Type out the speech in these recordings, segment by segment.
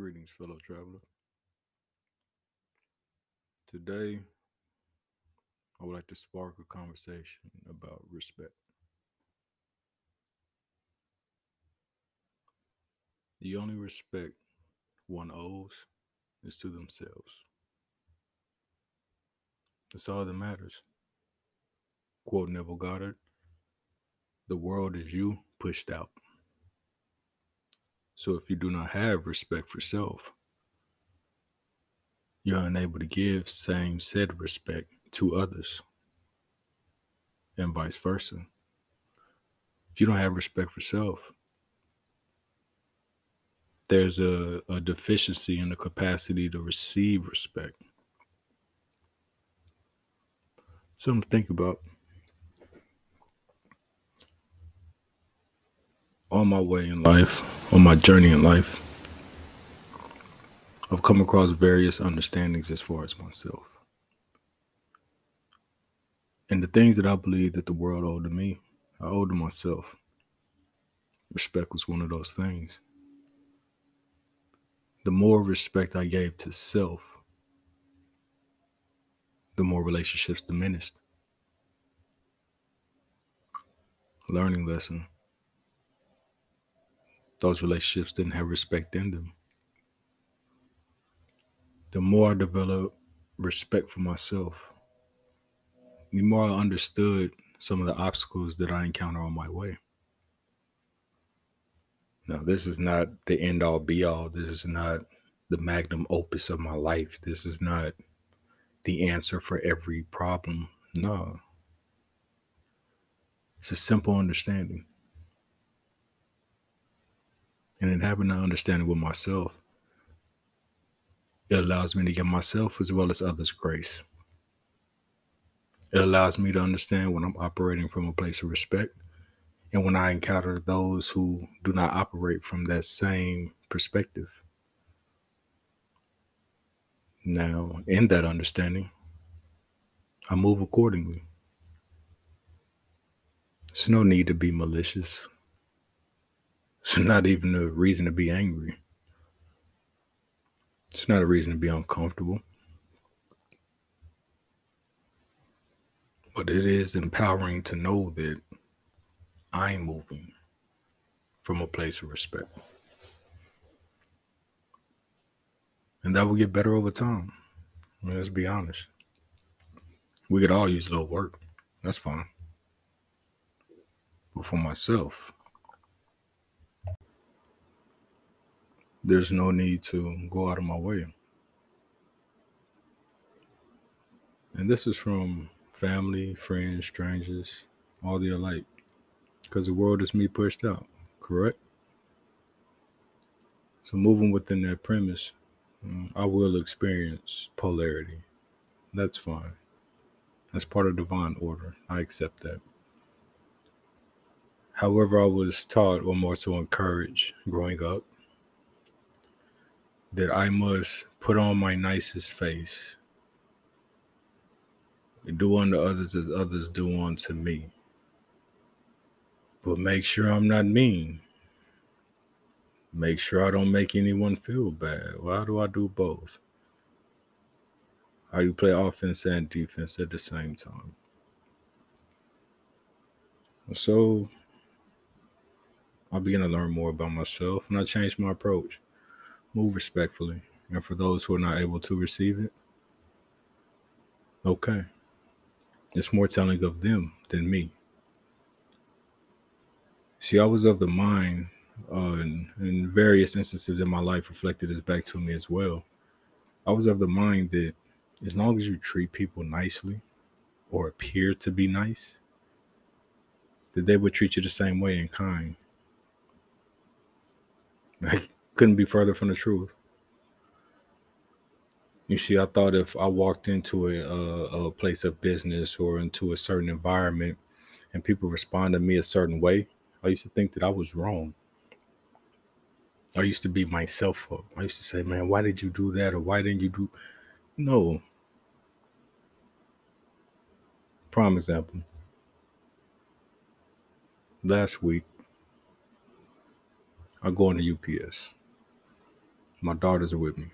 Greetings, fellow traveler. Today, I would like to spark a conversation about respect. The only respect one owes is to themselves. That's all that matters. Quote Neville Goddard The world is you pushed out. So if you do not have respect for self, you're unable to give same said respect to others and vice versa. If you don't have respect for self, there's a, a deficiency in the capacity to receive respect. Something to think about. On my way in life, on my journey in life, I've come across various understandings as far as myself. And the things that I believe that the world owed to me, I owe to myself. Respect was one of those things. The more respect I gave to self, the more relationships diminished. Learning lesson those relationships didn't have respect in them. The more I developed respect for myself, the more I understood some of the obstacles that I encounter on my way. Now, this is not the end all be all. This is not the magnum opus of my life. This is not the answer for every problem. No. It's a simple understanding and in having that understanding with myself, it allows me to give myself as well as others grace. It allows me to understand when I'm operating from a place of respect and when I encounter those who do not operate from that same perspective. Now, in that understanding, I move accordingly. There's no need to be malicious. It's not even a reason to be angry. It's not a reason to be uncomfortable. But it is empowering to know that I'm moving from a place of respect. And that will get better over time. I mean, let's be honest. We could all use a little work. That's fine. But for myself, there's no need to go out of my way. And this is from family, friends, strangers, all the alike. Because the world is me pushed out, correct? So, moving within that premise, um, I will experience polarity. That's fine. That's part of divine order. I accept that. However, I was taught, or more so encouraged growing up, that I must put on my nicest face, do unto others as others do unto me. But make sure I'm not mean. Make sure I don't make anyone feel bad. Why do I do both? How do you play offense and defense at the same time? So I began to learn more about myself and I changed my approach move respectfully. And for those who are not able to receive it, okay. It's more telling of them than me. See, I was of the mind, uh, and in various instances in my life reflected this back to me as well. I was of the mind that as long as you treat people nicely or appear to be nice, that they would treat you the same way in kind. Like couldn't be further from the truth. You see, I thought if I walked into a, a, a place of business or into a certain environment and people respond to me a certain way, I used to think that I was wrong. I used to beat myself up. I used to say, man, why did you do that? Or why didn't you do? No. Prime example. Last week, I go into UPS. My daughters are with me.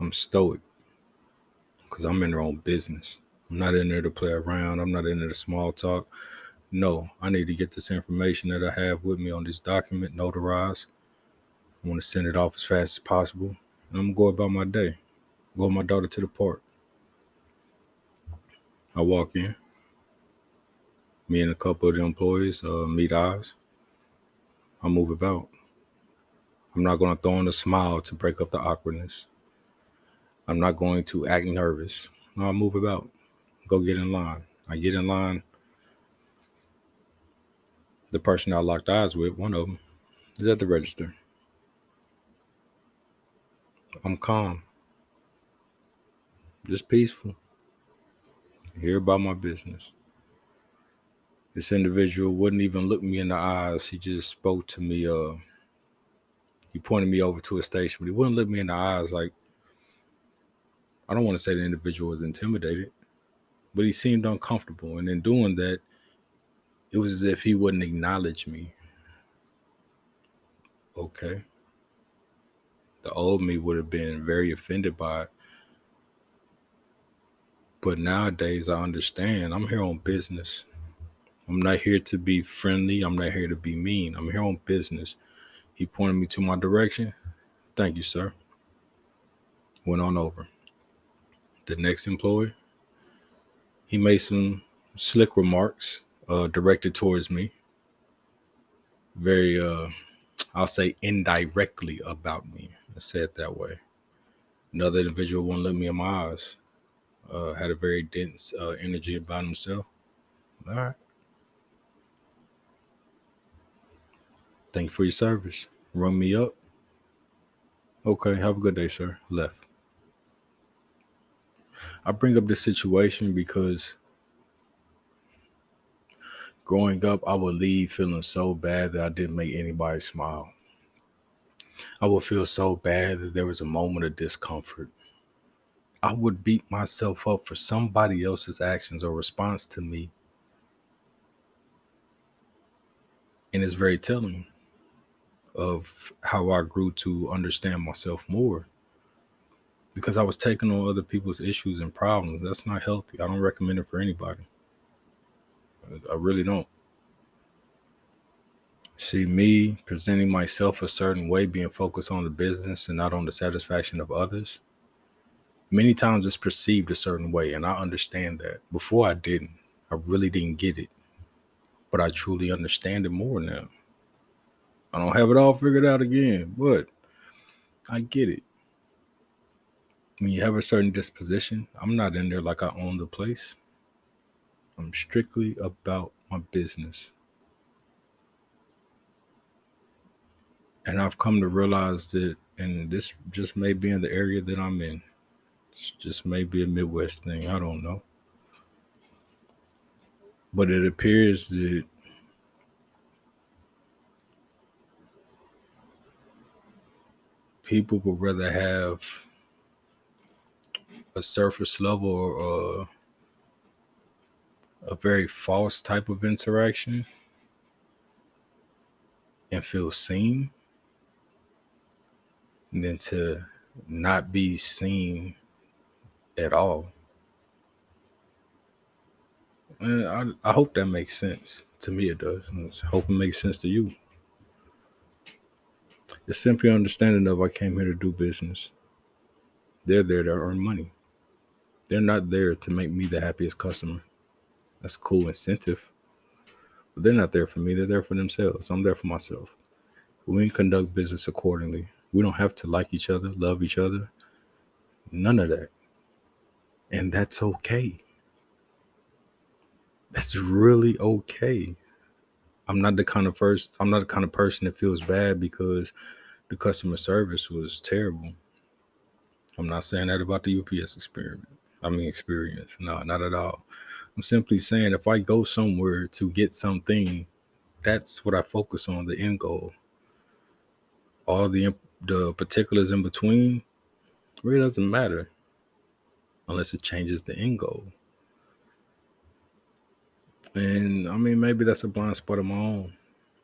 I'm stoic because I'm in their own business. I'm not in there to play around. I'm not in there to small talk. No, I need to get this information that I have with me on this document notarized. I want to send it off as fast as possible. And I'm going to go about my day. Go with my daughter to the park. I walk in. Me and a couple of the employees uh, meet eyes. I move about. I'm not going to throw in a smile to break up the awkwardness. I'm not going to act nervous. No, I move about. Go get in line. I get in line. The person I locked eyes with, one of them, is at the register. I'm calm, just peaceful. Here about my business. This individual wouldn't even look me in the eyes. He just spoke to me. Uh, he pointed me over to a station, but he wouldn't look me in the eyes. Like I don't want to say the individual was intimidated, but he seemed uncomfortable. And in doing that, it was as if he wouldn't acknowledge me. Okay. The old me would have been very offended by it. But nowadays, I understand I'm here on business. I'm not here to be friendly. I'm not here to be mean. I'm here on business. He pointed me to my direction. Thank you, sir. Went on over. The next employee, he made some slick remarks uh, directed towards me. Very, uh, I'll say, indirectly about me. I say it that way. Another individual won't look me in my eyes. Uh, had a very dense uh, energy about himself. All right. Thank you for your service. Run me up. Okay, have a good day, sir. Left. I bring up this situation because growing up, I would leave feeling so bad that I didn't make anybody smile. I would feel so bad that there was a moment of discomfort. I would beat myself up for somebody else's actions or response to me. And it's very telling of how I grew to understand myself more because I was taking on other people's issues and problems. That's not healthy. I don't recommend it for anybody. I really don't. See, me presenting myself a certain way, being focused on the business and not on the satisfaction of others, many times it's perceived a certain way. And I understand that. Before I didn't, I really didn't get it. But I truly understand it more now. I don't have it all figured out again, but I get it. When you have a certain disposition, I'm not in there like I own the place. I'm strictly about my business. And I've come to realize that, and this just may be in the area that I'm in. It's just may be a Midwest thing. I don't know. But it appears that people would rather have a surface level or uh, a very false type of interaction and feel seen than to not be seen at all. And I, I hope that makes sense. To me, it does. I hope it makes sense to you. It's simply understanding of I came here to do business. They're there to earn money. They're not there to make me the happiest customer. That's a cool incentive. But they're not there for me. They're there for themselves. I'm there for myself. We conduct business accordingly. We don't have to like each other, love each other. None of that. And that's okay. That's really okay. I'm not the kind of first I'm not the kind of person that feels bad because the customer service was terrible. I'm not saying that about the UPS experiment. I mean experience. No, not at all. I'm simply saying if I go somewhere to get something, that's what I focus on, the end goal. All the the particulars in between really doesn't matter unless it changes the end goal. And I mean, maybe that's a blind spot of my own.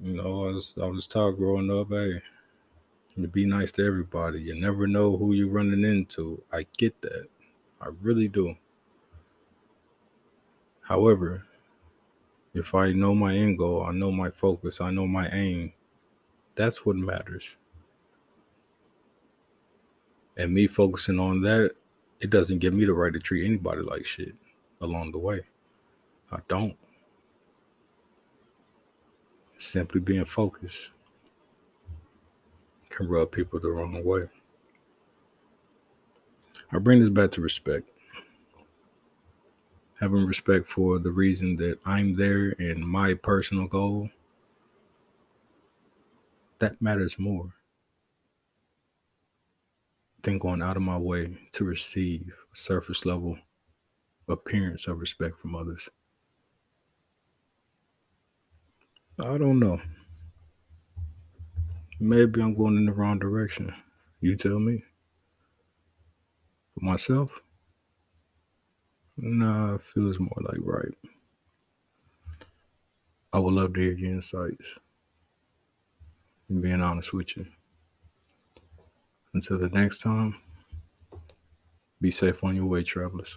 You know, I was I was taught growing up, hey, and to be nice to everybody. You never know who you're running into. I get that. I really do. However, if I know my end goal, I know my focus, I know my aim, that's what matters. And me focusing on that, it doesn't give me the right to treat anybody like shit along the way. I don't. Simply being focused can rub people the wrong way. I bring this back to respect. Having respect for the reason that I'm there and my personal goal, that matters more than going out of my way to receive a surface level appearance of respect from others. I don't know. Maybe I'm going in the wrong direction. You tell me. For myself, nah, it feels more like right. I would love to hear your insights. And being honest with you. Until the next time, be safe on your way, travelers.